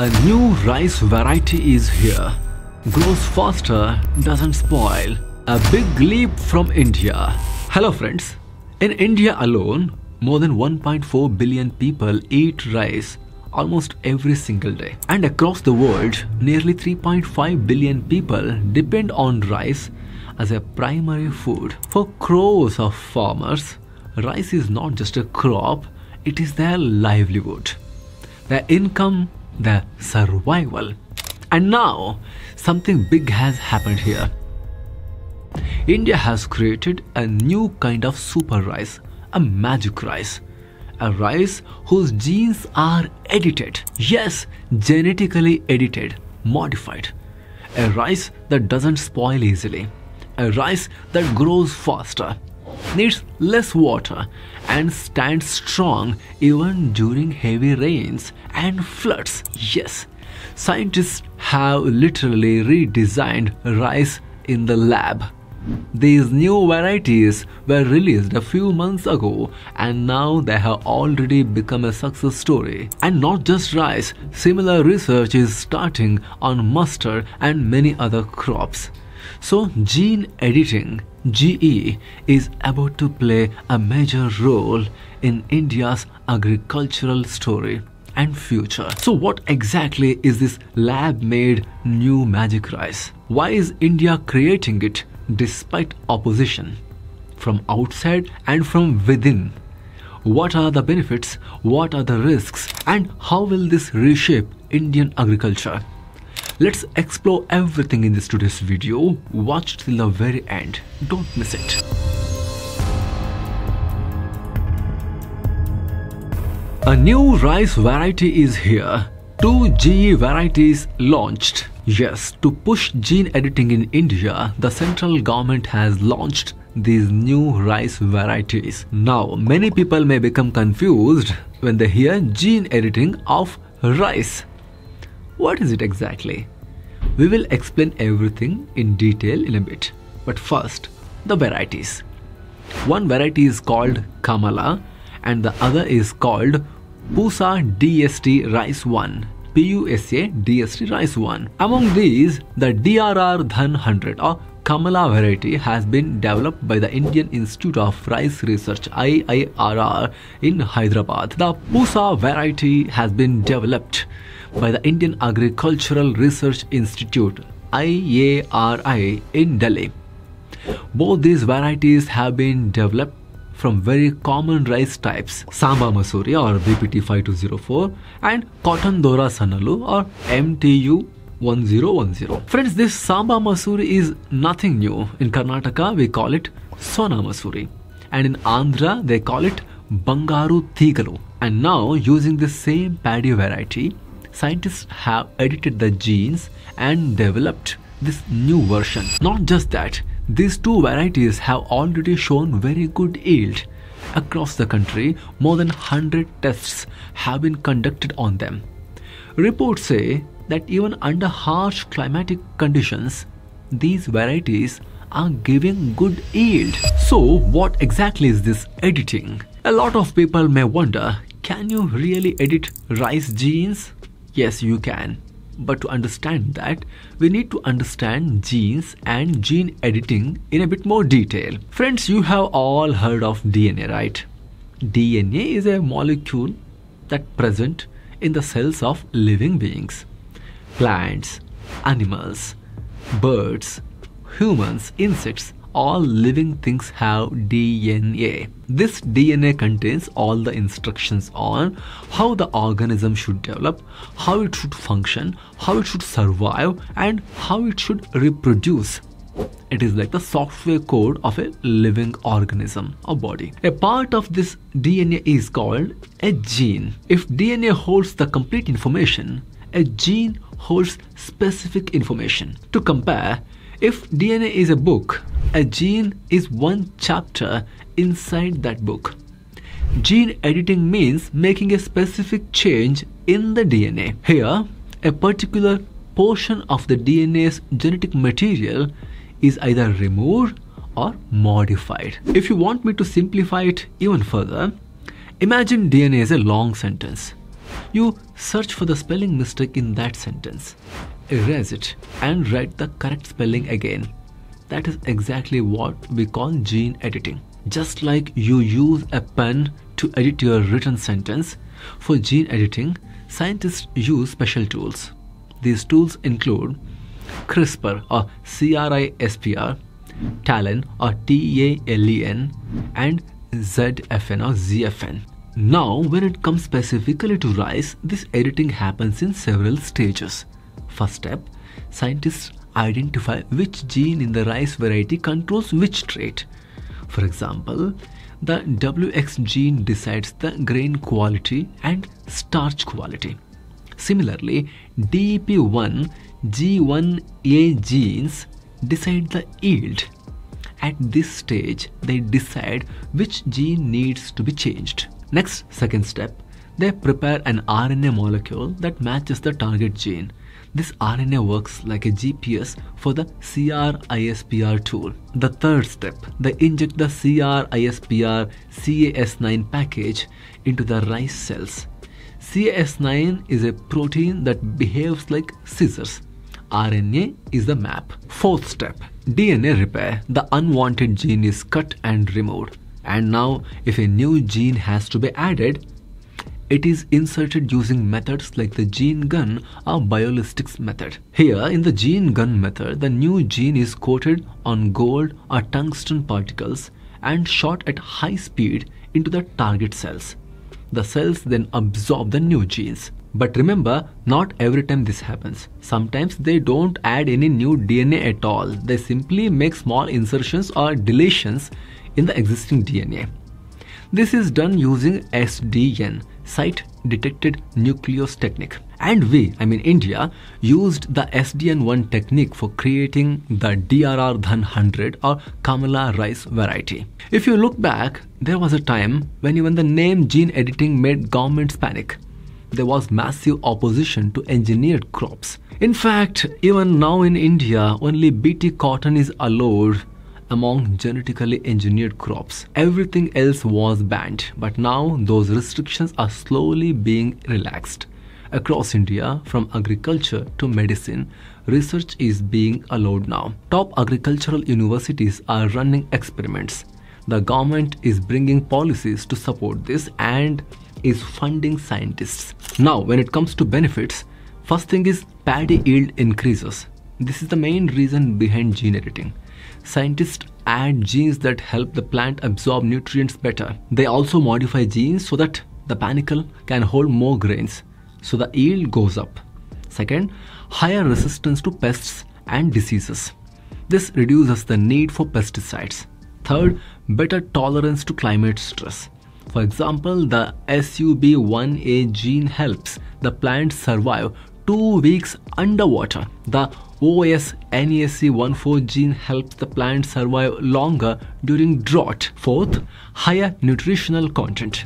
A new rice variety is here. Grows faster, doesn't spoil. A big leap from India. Hello friends. In India alone, more than 1.4 billion people eat rice almost every single day. And across the world, nearly 3.5 billion people depend on rice as a primary food. For crores of farmers, rice is not just a crop, it is their livelihood, their income, their survival. And now, something big has happened here. India has created a new kind of super rice, a magic rice. A rice whose genes are edited. Yes, genetically edited, modified. A rice that doesn't spoil easily. A rice that grows faster, needs less water, and stands strong even during heavy rains and floods. Yes, scientists have literally redesigned rice in the lab. These new varieties were released a few months ago and now they have already become a success story. And not just rice, similar research is starting on mustard and many other crops. So gene editing GE is about to play a major role in India's agricultural story and future. So what exactly is this lab made new magic rice? Why is India creating it despite opposition from outside and from within? What are the benefits? What are the risks? And how will this reshape Indian agriculture? Let's explore everything in this today's video. Watch till the very end. Don't miss it. A new rice variety is here. Two GE varieties launched. Yes, to push gene editing in India, the central government has launched these new rice varieties. Now, many people may become confused when they hear gene editing of rice. What is it exactly? We will explain everything in detail in a bit. But first, the varieties. One variety is called Kamala and the other is called Pusa DST Rice 1. PUSA DST Rice 1. Among these, the DRR Dhan 100 or Kamala variety has been developed by the Indian Institute of Rice Research IIRR in Hyderabad. The Pusa variety has been developed by the Indian Agricultural Research Institute IARI in Delhi. Both these varieties have been developed from very common rice types Samba Masuri or BPT 5204 and Cotton Dora Sanalu or MTU 1010. Friends, this Samba Masuri is nothing new. In Karnataka, we call it Sona Masuri. And in Andhra, they call it Bangaru Tegalu. And now, using the same paddy variety, scientists have edited the genes and developed this new version. Not just that, these two varieties have already shown very good yield. Across the country, more than 100 tests have been conducted on them. Reports say that even under harsh climatic conditions, these varieties are giving good yield. So, what exactly is this editing? A lot of people may wonder can you really edit rice genes? Yes, you can. But to understand that, we need to understand genes and gene editing in a bit more detail. Friends, you have all heard of DNA, right? DNA is a molecule that present in the cells of living beings. Plants, animals, birds, humans, insects, all living things have DNA. This DNA contains all the instructions on how the organism should develop, how it should function, how it should survive, and how it should reproduce. It is like the software code of a living organism or body. A part of this DNA is called a gene. If DNA holds the complete information, a gene holds specific information. To compare, if DNA is a book, a gene is one chapter inside that book. Gene editing means making a specific change in the DNA. Here, a particular portion of the DNA's genetic material is either removed or modified. If you want me to simplify it even further, imagine DNA is a long sentence. You search for the spelling mistake in that sentence, erase it, and write the correct spelling again. That is exactly what we call gene editing. Just like you use a pen to edit your written sentence, for gene editing, scientists use special tools. These tools include CRISPR or CRISPR, TALEN or TALEN, and ZFN or ZFN. Now, when it comes specifically to rice, this editing happens in several stages. First step, scientists identify which gene in the rice variety controls which trait. For example, the WX gene decides the grain quality and starch quality. Similarly, DP1 G1A genes decide the yield. At this stage, they decide which gene needs to be changed. Next, second step, they prepare an RNA molecule that matches the target gene. This RNA works like a GPS for the CRISPR tool. The third step, they inject the CRISPR CAS9 package into the rice cells. CAS9 is a protein that behaves like scissors. RNA is the map. Fourth step, DNA repair. The unwanted gene is cut and removed. And now, if a new gene has to be added, it is inserted using methods like the gene gun or biolistics method. Here, in the gene gun method, the new gene is coated on gold or tungsten particles and shot at high speed into the target cells. The cells then absorb the new genes. But remember, not every time this happens. Sometimes they don't add any new DNA at all. They simply make small insertions or deletions in the existing DNA. This is done using SDN, site directed nuclease technique. And we, I mean India, used the SDN1 technique for creating the DRR Dhan 100 or Kamala rice variety. If you look back, there was a time when even the name gene editing made governments panic. There was massive opposition to engineered crops. In fact, even now in India, only BT cotton is allowed among genetically engineered crops. Everything else was banned, but now those restrictions are slowly being relaxed. Across India, from agriculture to medicine, research is being allowed now. Top agricultural universities are running experiments. The government is bringing policies to support this and is funding scientists. Now, when it comes to benefits, first thing is paddy yield increases. This is the main reason behind gene editing. Scientists add genes that help the plant absorb nutrients better. They also modify genes so that the panicle can hold more grains, so the yield goes up. Second, higher resistance to pests and diseases. This reduces the need for pesticides. Third, better tolerance to climate stress. For example, the SUB1A gene helps the plant survive two weeks underwater. The OS NAC14 gene helps the plant survive longer during drought. Fourth, higher nutritional content.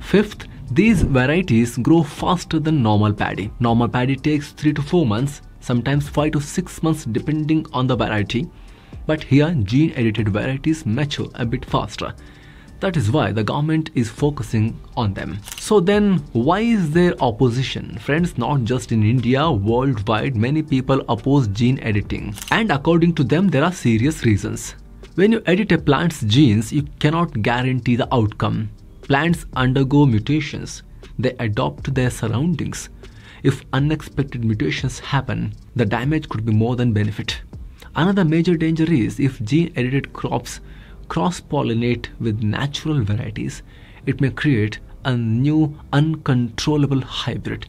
Fifth, these varieties grow faster than normal paddy. Normal paddy takes 3 to 4 months, sometimes 5 to 6 months depending on the variety. But here, gene edited varieties mature a bit faster. That is why the government is focusing on them. So then, why is there opposition? Friends, not just in India, worldwide, many people oppose gene editing. And according to them, there are serious reasons. When you edit a plant's genes, you cannot guarantee the outcome. Plants undergo mutations. They adapt their surroundings. If unexpected mutations happen, the damage could be more than benefit. Another major danger is if gene edited crops cross pollinate with natural varieties, it may create a new uncontrollable hybrid.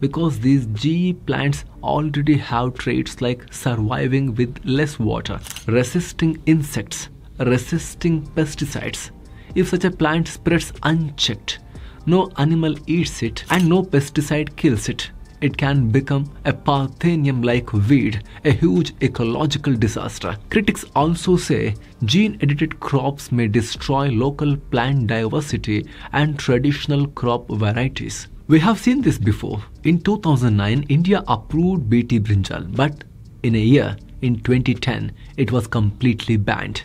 Because these GE plants already have traits like surviving with less water, resisting insects, resisting pesticides. If such a plant spreads unchecked, no animal eats it and no pesticide kills it, it can become a Parthenium like weed, a huge ecological disaster. Critics also say gene edited crops may destroy local plant diversity and traditional crop varieties. We have seen this before. In 2009, India approved BT brinjal, but in a year, in 2010, it was completely banned.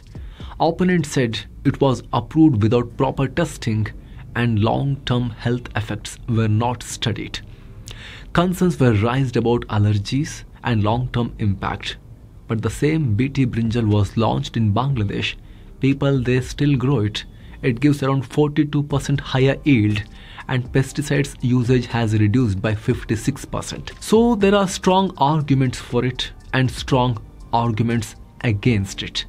Opponents said it was approved without proper testing and long term health effects were not studied. Concerns were raised about allergies and long term impact. But the same BT brinjal was launched in Bangladesh. People they still grow it. It gives around 42% higher yield and pesticides usage has reduced by 56%. So there are strong arguments for it and strong arguments against it.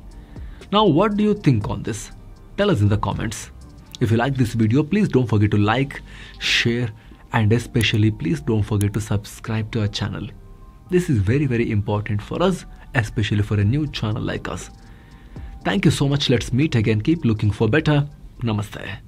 Now what do you think on this? Tell us in the comments. If you like this video, please don't forget to like, share and especially please don't forget to subscribe to our channel. This is very very important for us, especially for a new channel like us. Thank you so much. Let's meet again. Keep looking for better. Namaste.